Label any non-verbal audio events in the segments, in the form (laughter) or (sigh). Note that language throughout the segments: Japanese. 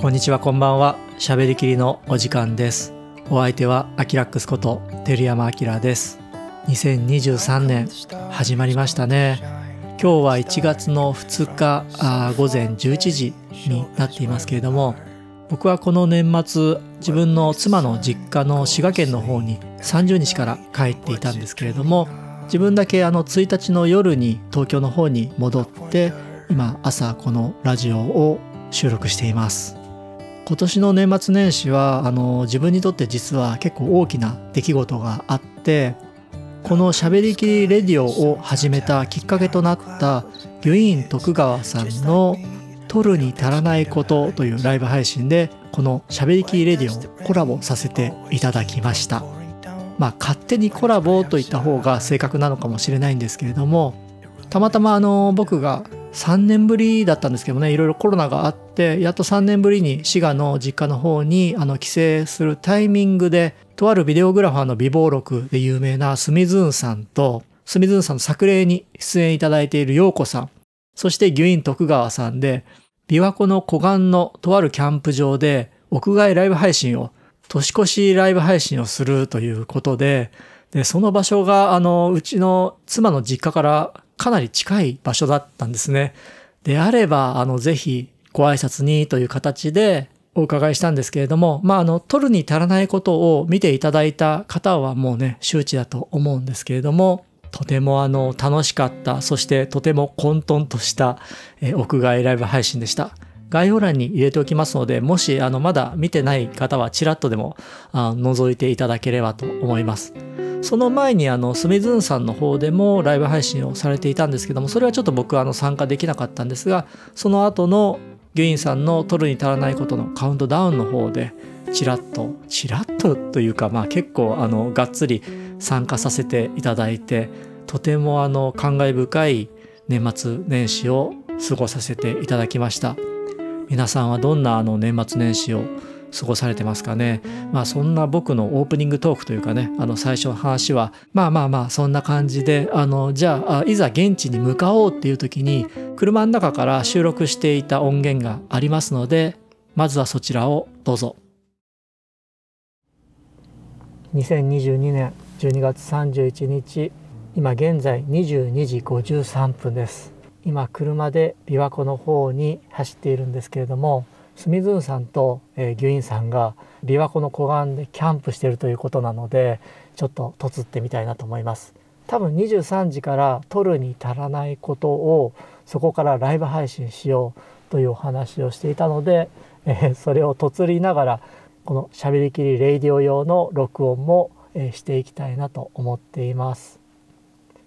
こんにちはこんばんは。しゃべりきりのお時間です。お相手はアキラックスこと照山明です。2023年始まりましたね。今日は1月の2日あ午前11時になっていますけれども僕はこの年末自分の妻の実家の滋賀県の方に30日から帰っていたんですけれども自分だけあの1日の夜に東京の方に戻って今朝このラジオを収録しています。今年の年末年始はあの自分にとって実は結構大きな出来事があってこの「しゃべりきりレディオ」を始めたきっかけとなったユイン徳川さんの「取るに足らないこと」というライブ配信でこの「しゃべりきりレディオ」をコラボさせていただきました。まあ勝手にコラボといった方が正確なのかもしれないんですけれどもたまたまあの僕が3年ぶりだったんですけどねいろいろコロナがあってやっと3年ぶりに滋賀の実家の方にあの帰省するタイミングでとあるビデオグラファーの美貌録で有名なスミズーンさんとスミズーンさんの作例に出演いただいている陽子さんそしてギュイン徳川さんで琵琶湖の湖岸のとあるキャンプ場で屋外ライブ配信を年越しライブ配信をするということででその場所があのうちの妻の実家からかなり近い場所だったんですね。であれば、あの、ぜひご挨拶にという形でお伺いしたんですけれども、まあ、あの、取るに足らないことを見ていただいた方はもうね、周知だと思うんですけれども、とてもあの、楽しかった、そしてとても混沌とした、え屋外ライブ配信でした。概要欄に入れておきますので、もしあのまだ見てない方はちらっとでもあ覗いていただければと思います。その前にあのスミズンさんの方でもライブ配信をされていたんですけどもそれはちょっと僕はあの参加できなかったんですがその後のギュインさんの取るに足らないことのカウントダウンの方でちらっとちらっとというかまあ結構あのがっつり参加させていただいてとてもあの感慨深い年末年始を過ごさせていただきました皆さんはどんなあの年末年始を過ごされてますかね？まあそんな僕のオープニングトークというかね、あの最初の話は、まあまあまあそんな感じで、あの、じゃあ、いざ現地に向かおうっていう時に、車の中から収録していた音源がありますので、まずはそちらをどうぞ。2022年12月31日、今現在22時53分です。今車で琵琶湖の方に走っているんですけれども、スミズンさんと、えー、ギュインさんが琵琶湖の湖岸でキャンプしてるということなのでちょっととつってみたいなと思います。多分23時から撮るに足らないことをそこからライブ配信しようというお話をしていたので、えー、それをとつりながらこのしゃべりきりレイディオ用の録音も、えー、していきたいなと思っています。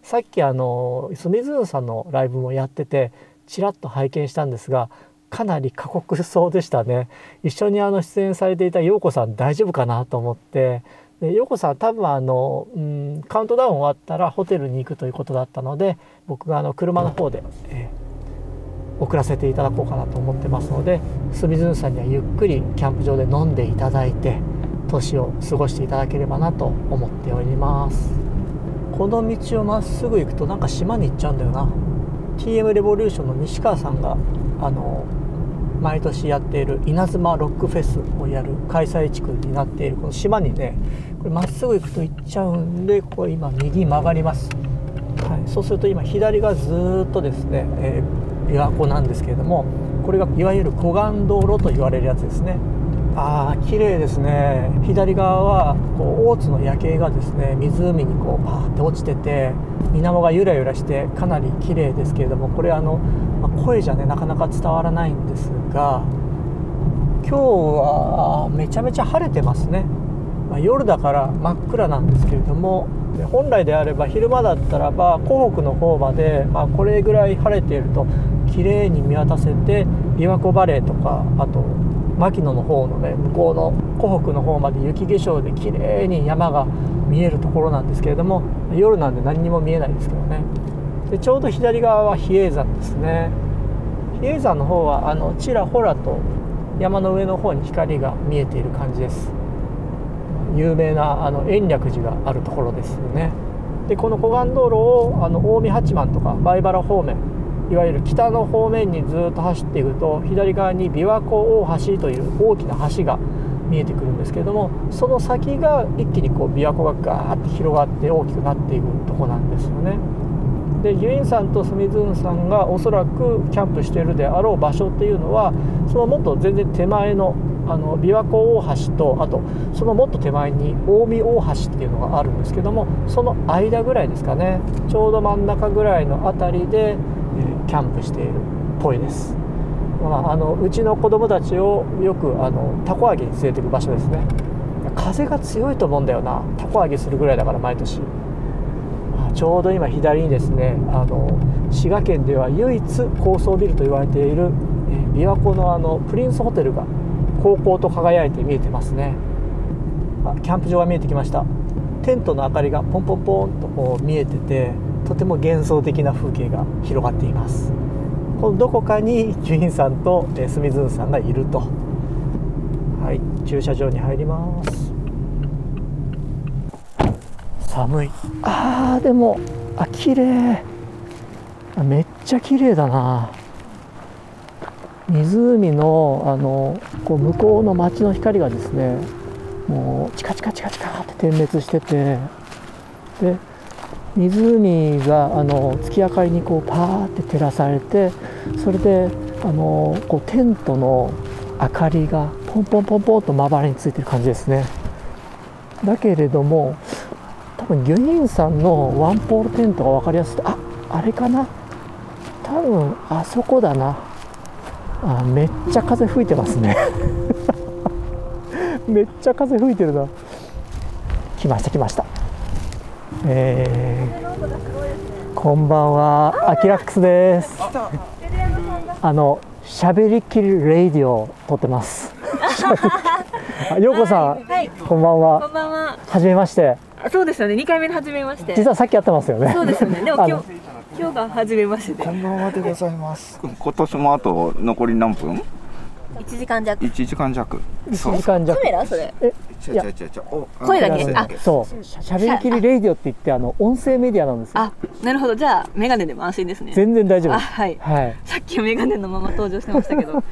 さっきあのスミズンさんのライブもやっててちらっと拝見したんですがかなり過酷そうでしたね。一緒にあの出演されていた陽子さん大丈夫かなと思って。で陽子さん多分あの、うん、カウントダウン終わったらホテルに行くということだったので僕があの車の方で、えー、送らせていただこうかなと思ってますのでスミズンさんにはゆっくりキャンプ場で飲んでいただいて年を過ごしていただければなと思っております。この道をまっすぐ行くとなんか島に行っちゃうんだよな。TM レボリューションの西川さんがあの毎年やっている稲妻ロックフェスをやる開催地区になっているこの島にねこれまっすぐ行くと行っちゃうんでここ今右曲がります、はい、そうすると今左がずっとですね、えー、琵琶湖なんですけれどもこれがいわゆる湖岸道路と言われるやつですね。ああ綺麗ですね。左側はこう大津の夜景がですね湖にこうパーって落ちてて水面がゆらゆらしてかなり綺麗ですけれどもこれあの、まあ、声じゃねなかなか伝わらないんですが今日はめちゃめちゃ晴れてますね、まあ、夜だから真っ暗なんですけれども本来であれば昼間だったらば湖北の方まで、まあ、これぐらい晴れていると綺麗に見渡せて琵琶湖バレーとかあと牧野の方のね向こうの湖北の方まで雪化粧で綺麗に山が見えるところなんですけれども夜なんで何にも見えないですけどね。でちょうど左側は比叡山ですね。比叡山の方はあのちらほらと山の上の方に光が見えている感じです。有名なあの延暦寺があるところですよね。でこの湖岸道路をあの近江八幡とか米原方面いわゆる北の方面にずっと走っていくと左側に琵琶湖大橋という大きな橋が見えてくるんですけれどもその先が一気にこう琵琶湖がガーッて広がって大きくなっていくとこなんですよね。でユインさんとスミズンさんがおそらくキャンプしているであろう場所っていうのはそのもっと全然手前のあの琵琶湖大橋とあとそのもっと手前に近江大橋っていうのがあるんですけどもその間ぐらいですかねちょうど真ん中ぐらいの辺りで、キャンプしているっぽいです。まあ、あのうちの子供たちをよくあのたこ揚げに連れていく場所ですね。風が強いと思うんだよな。たこ揚げするぐらいだから毎年。ちょうど今左にですねあの滋賀県では唯一高層ビルと言われている、え琵琶湖のあのプリンスホテルが高校と輝いて見えてますね。あキャンプ場が見えてきました。テントの明かりがポンポンポンとこう見えててとても幻想的な風景が広がっています。このどこかにジュインさんとスミズンさんがいると。はい駐車場に入ります。寒い。あーでもあ綺麗。めっちゃ綺麗だな。湖のあのこう向こうの街の光がですねもうチカチカチカチカって点滅してて。で湖があの月明かりにこうパーって照らされてそれであのこうテントの明かりがポンポンポンポンとまばらについてる感じですね。だけれども多分ギュインさんのワンポールテントが分かりやすい。ああれかな。多分あそこだな。あめっちゃ風吹いてますね。(laughs) めっちゃ風吹いてるな。来ました来ました。えー、こんばんはアキラックスですあのしゃべりきりレイディオ撮ってますようこさん、はい、こんばんはこんばんははじめましてそうですよね。二回目の初めまして。実はさっき会ってますよね。そうですよね。でも今日今日が初めましてで。こんばんはでございます。今年もあと残り何分？一時間弱。一時間弱。一時間弱。カメラ？それ？え、いや、声だけ？あ、そう。しゃべりきりレイディオって言ってあの音声メディアなんですよ。あ、なるほど。じゃあメガネでも安心ですね。全然大丈夫。はい。はい。さっきメガネのまま登場してましたけど、はい。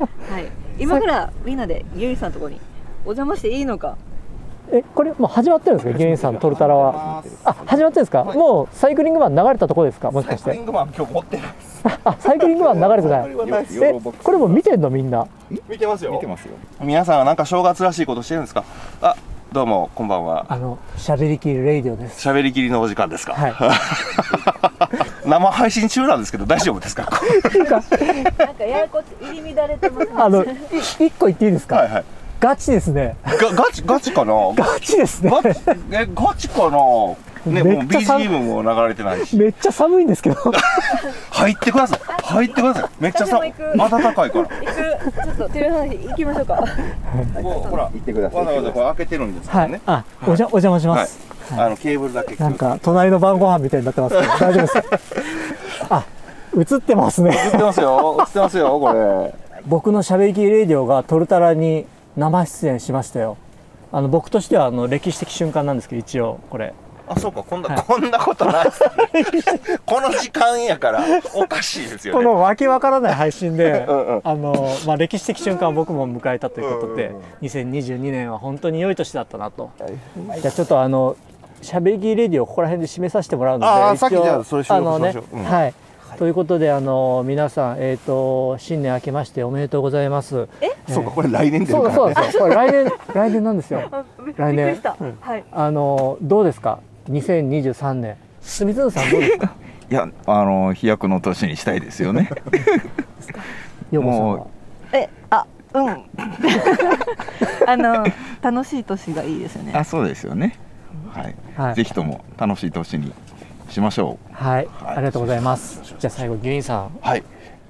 今からみんなでゆいさんのところにお邪魔していいのか。えこれもう始まってるんですか、ゲインさん、トルタラは。あ始まってるんですか、もうサイクリングマン流れたところですか、もしかして。サイクリングマン、今日持ってないあサイクリングマン流れてない。えこれも見てんの、みんな？見てますよ。見てますよ。皆さんはなんか正月らしいことしてるんですか？あどうもこんばんは。あの喋りきりレイディオです。喋りきりのお時間ですか？はい。(laughs) 生配信中なんですけど大丈夫です (laughs) か？なんかややこし入り乱れてます、ね。あの一個言っていいですか？はいはい。ガチですね。ガガチガチかな？ガチですね。ガチえガチかな？ね、もう BGM も流れてないし。めっちゃ寒いんですけど。入ってください。入ってください。めっちゃさ、暖かいから。行く、ちょっとテレビ行きましょうか。ほら、行ってください。わざわざこれ開けてるんですからね。あ、おじゃ、お邪魔します。あのケーブルだけ。なんか隣の晩ご飯みたいになってますけど、大丈夫ですか。(laughs) あ、映ってますね。映ってますよ。映ってますよ、これ。僕のしゃべりきりレディオがトルタラに生出演しましたよ。あの僕としてはあの歴史的瞬間なんですけど一応これ。あそうか。こんな、はい、こんなことない (laughs) この時間やからおかしいですよ、ね、このわけわからない配信でうん、あのまあ、歴史的瞬間を僕も迎えたということで、うんうん、2022年は本当に良い年だったなと、はい、じゃあちょっとあのしゃべりきレディをここら辺で締めさせてもらうのであさっきじゃあそれしよう。ね、うん、はいということであの皆さんえっ、ー、と新年明けましておめでとうございます。え、えー、そうかこれ来年そうそうですこれ来年 (laughs) 来年なんですよ。来年、うん、はい。あのどうですか？2023年。住津さんどうですか？いやあの飛躍の年にしたいですよね。(laughs) もうえあうん (laughs) あの楽しい年がいいですよね。あそうですよね。はい。はい、ぜひとも楽しい年にしましょう。はい、はい、ありがとうございます。じゃあ最後ギュインさん。はい。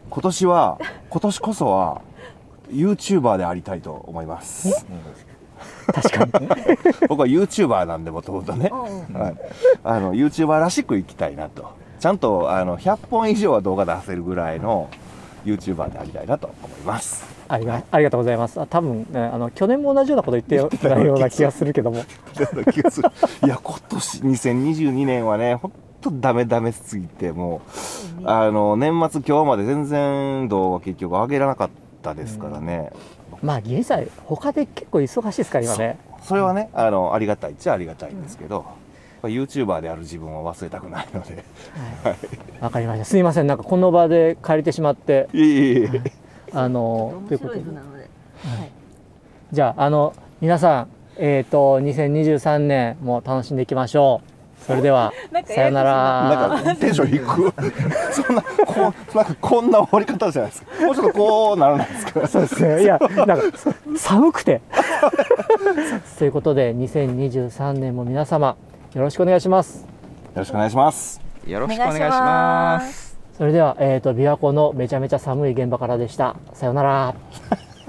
今年は今年こそはユーチューバーでありたいと思います。確かに、(laughs) 僕はユーチューバーなんでもともとね、はい、あのユーチューバーらしくいきたいなと。ちゃんとあの100本以上は動画出せるぐらいのユーチューバーでありたいなと思います。ありがありがとうございます。多分ねあの去年も同じようなこと言ってたような気がする。けども。(laughs) いや今年2022年はね本とダメダメすぎて、もう、あの、年末今日まで全然動画結局上げらなかったですからね。まあ現在他で結構忙しいですから今ね。それはね、あの、ありがたいっちゃありがたいんですけど、YouTuber である自分を忘れたくないので。はい。わかりました。すいません。なんかこの場で借りてしまって。いえいえいえ。あのということで。はい、じゃああの皆さんえっ、と2023年も楽しんでいきましょうそれではさよならなんかテンション低く。(laughs) そんな、こう、なんかこんな終わり方じゃないですか。もうちょっとこうならないですか。そうですねいやなんか寒くて (laughs) ということで2023年も皆様よろしくお願いしますよろしくお願いします。よろしくお願いします。それでは、えー、と琵琶湖のめちゃめちゃ寒い現場からでしたさよなら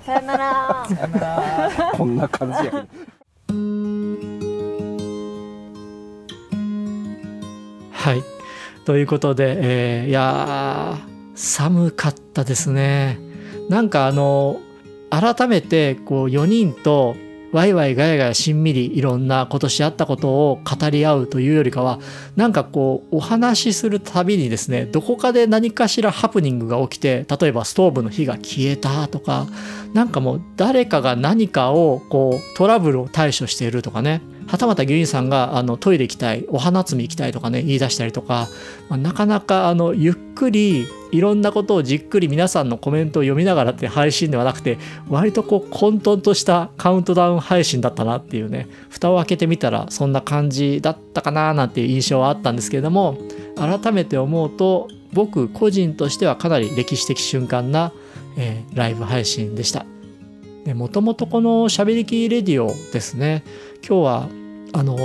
さよなら (laughs) こんな感じやけど。はい。ということで、えーいや寒かったですね。なんかあの改めてこう4人とワイワイガヤガヤしんみりいろんな今年あったことを語り合うというよりかはなんかこうお話しするたびにですねどこかで何かしらハプニングが起きて例えばストーブの火が消えたとかなんかもう誰かが何かをこうトラブルを対処しているとかね。はたまた牛員さんがあのトイレ行きたいお花摘み行きたいとかね言い出したりとか、まあなかなかあのゆっくりいろんなことをじっくり皆さんのコメントを読みながらって配信ではなくて割とこう混沌としたカウントダウン配信だったなっていうね蓋を開けてみたらそんな感じだったかななんていう印象はあったんですけれども改めて思うと僕個人としてはかなり歴史的瞬間な、えーライブ配信でした。もともとこの「しゃべりきレディオ」ですね今日はあの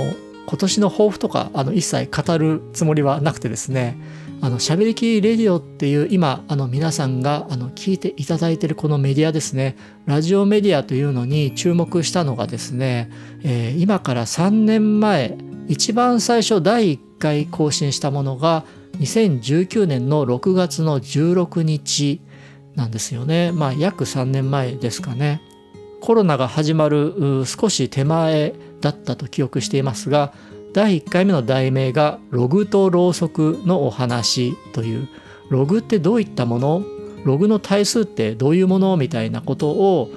今年の抱負とかあの一切語るつもりはなくてですねあのしゃべりきレディオっていう今あの皆さんがあの聞いていただいているこのメディアですねラジオメディアというのに注目したのがですね、えー今から3年前一番最初第1回更新したものが2019年の6月の16日なんですよね。まあ約3年前ですかね。コロナが始まる少し手前だったと記憶していますが第1回目の題名が「ログとろうそくのお話」というログってどういったものログの対数ってどういうものみたいなことを、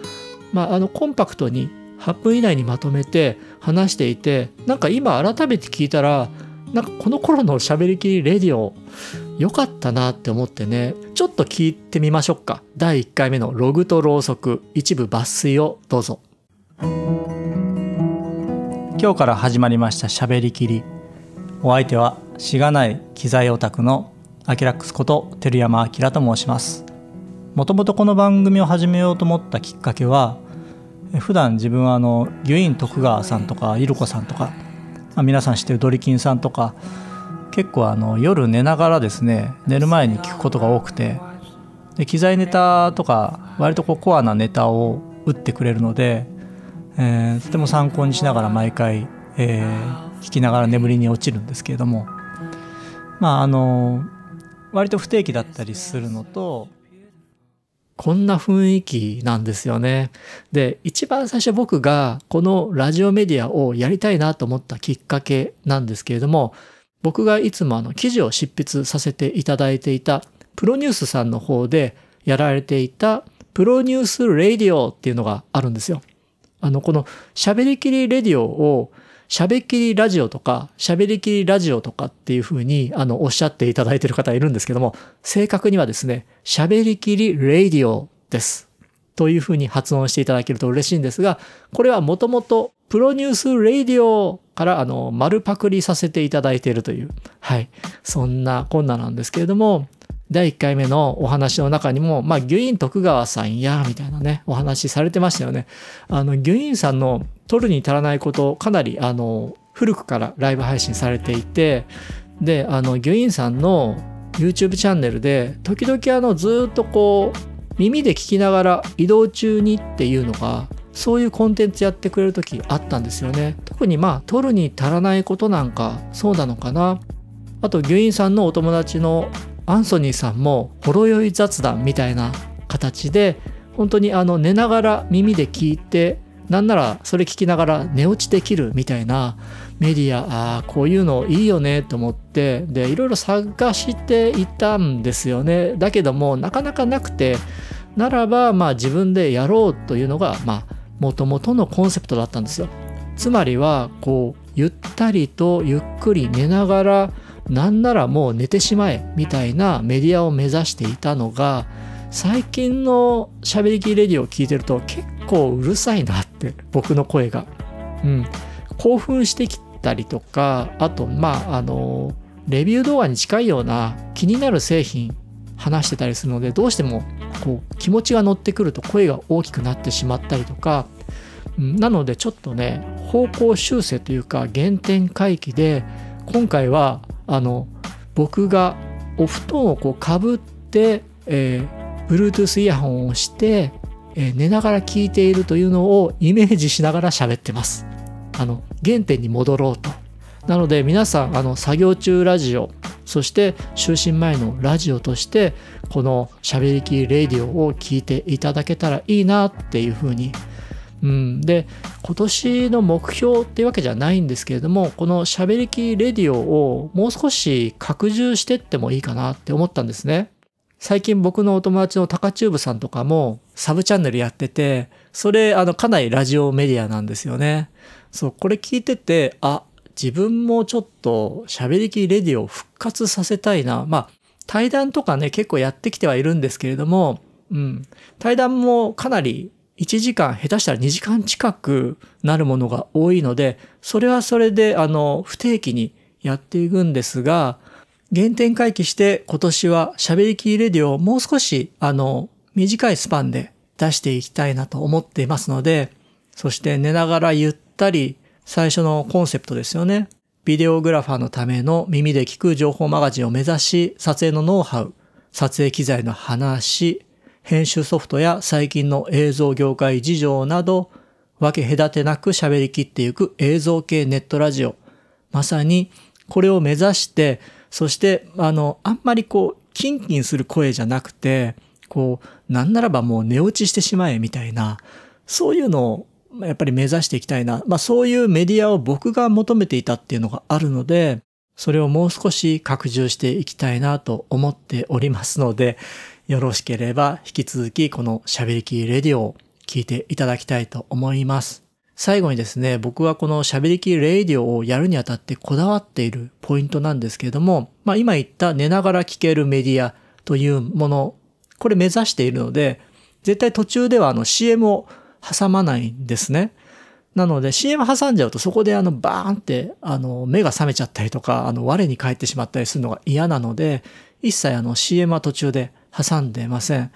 まあ、あのコンパクトに8分以内にまとめて話していてなんか今改めて聞いたらなんかこの頃のしゃべりきりレディオ良かったなって思ってねちょっと聞いてみましょうか。第1回目のログとろうそく一部抜粋をどうぞ。今日から始まりましたしゃべりきり。お相手はしがない機材オタクのアキラックスこと照山明と申します。もともとこの番組を始めようと思ったきっかけは普段自分はあのギュイン徳川さんとかイルコさんとかあ皆さん知ってるドリキンさんとか結構あの夜寝ながらですね寝る前に聞くことが多くてで機材ネタとか割とこうコアなネタを打ってくれるので、えーとても参考にしながら毎回、えー聞きながら眠りに落ちるんですけれどもまああの割と不定期だったりするのとこんな雰囲気なんですよね。で一番最初僕がこのラジオメディアをやりたいなと思ったきっかけなんですけれども僕がいつもあの記事を執筆させていただいていたプロニュースさんの方でやられていたプロニュースレディオっていうのがあるんですよ。あのこの喋りきりレディオを喋りきりラジオとか喋りきりラジオとかっていうふうにあのおっしゃっていただいている方いるんですけども正確にはですね喋りきりレディオです。というふうに発音していただけると嬉しいんですが、これはもともとプロニュースレディオからあの丸パクリさせていただいているという、はい、そんなこんななんですけれども、第1回目のお話の中にも、まあ、ギュイン徳川さんや、みたいなね、お話されてましたよね。あの、ギュインさんの取るに足らないこと、かなり、あの、古くからライブ配信されていて、で、あの、ギュインさんの YouTube チャンネルで、時々あの、ずっとこう、耳で聞きながら移動中にっていうのが、そういうコンテンツやってくれる時あったんですよね。特にまあ、取るに足らないことなんか、そうなのかな。あと、ギュインさんのお友達のアンソニーさんもほろ酔い雑談みたいな形で本当にあの寝ながら耳で聞いてなんならそれ聞きながら寝落ちできるみたいなメディアああこういうのいいよねと思ってでいろいろ探していたんですよねだけどもなかなかなくてならばまあ自分でやろうというのがまあもともとのコンセプトだったんですよつまりはこうゆったりとゆっくり寝ながらなんならもう寝てしまえみたいなメディアを目指していたのが最近のしゃべりきレディを聞いてると結構うるさいなって僕の声が。うん、興奮してきたりとかあとまああのレビュー動画に近いような気になる製品話してたりするのでどうしてもこう気持ちが乗ってくると声が大きくなってしまったりとかなのでちょっとね方向修正というか原点回帰で今回はあの僕がお布団をこうかぶって、えー、Bluetooth イヤホンをして、えー、寝ながら聞いているというのをイメージしながら喋ってます。あの原点に戻ろうと。なので皆さんあの作業中ラジオそして就寝前のラジオとしてこのしゃべりきレディオを聞いていただけたらいいなっていうふうにうん、で今年の目標っていうわけじゃないんですけれどもこの「しゃべりきレディオ」をもう少し拡充してってもいいかなって思ったんですね。最近僕のお友達のタカチューブさんとかもサブチャンネルやっててそれあのかなりラジオメディアなんですよね。そうこれ聞いててあ自分もちょっとしゃべりきレディを復活させたいな。まあ対談とかね結構やってきてはいるんですけれども、うん、対談もかなり1時間、下手したら2時間近くなるものが多いので、それはそれで、あの、不定期にやっていくんですが、原点回帰して今年は喋りきレディをもう少し、あの、短いスパンで出していきたいなと思っていますので、そして寝ながらゆったり、最初のコンセプトですよね。ビデオグラファーのための耳で聞く情報マガジンを目指し、撮影のノウハウ、撮影機材の話、編集ソフトや最近の映像業界事情など、分け隔てなく喋りきっていく映像系ネットラジオ。まさにこれを目指して、そしてあの、あんまりこう、キンキンする声じゃなくて、こう、なんならばもう寝落ちしてしまえみたいな、そういうのをやっぱり目指していきたいな。まあそういうメディアを僕が求めていたっていうのがあるので、それをもう少し拡充していきたいなと思っておりますので、よろしければ引き続きこの喋りきレディオを聞いていただきたいと思います。最後にですね、僕はこの喋りきレディオをやるにあたってこだわっているポイントなんですけれども、まあ今言った寝ながら聞けるメディアというもの、これ目指しているので、絶対途中ではあの CM を挟まないんですね。なので CM 挟んじゃうとそこであのバーンってあの目が覚めちゃったりとか、あの我に返ってしまったりするのが嫌なので、一切あの CM は途中で挟んでません。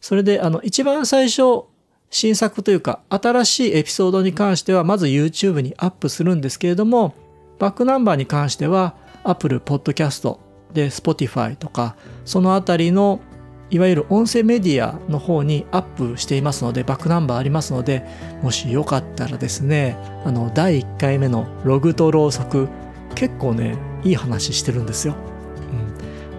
それで、あの、一番最初、新作というか、新しいエピソードに関しては、まず YouTube にアップするんですけれども、バックナンバーに関しては、Apple Podcast で Spotify とか、そのあたりの、いわゆる音声メディアの方にアップしていますので、バックナンバーありますので、もしよかったらですね、あの、第1回目のログとろうそく、結構ね、いい話してるんですよ。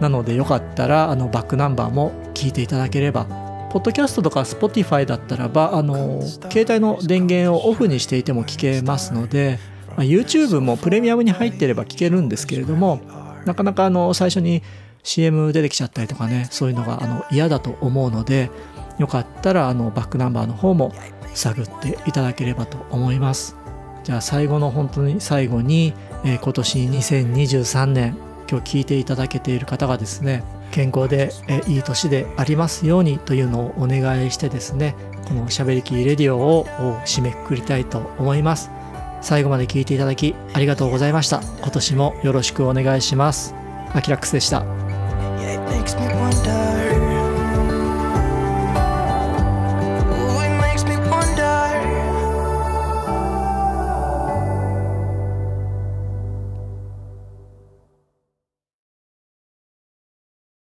なのでよかったらあのバックナンバーも聞いていただければポッドキャストとか Spotify だったらばあの携帯の電源をオフにしていても聞けますので、まあ、YouTube もプレミアムに入ってれば聞けるんですけれどもなかなかあの最初に CM 出てきちゃったりとかねそういうのがあの嫌だと思うのでよかったらあのバックナンバーの方も探っていただければと思います。じゃあ最後の本当に最後に、えー、今年2023年今日聞いていただけている方がですね健康でいい年でありますようにというのをお願いしてですねこのしゃべりきレディオを締めくくりたいと思います。最後まで聞いていただきありがとうございました。今年もよろしくお願いします。アキラックスでした。makes me wonder.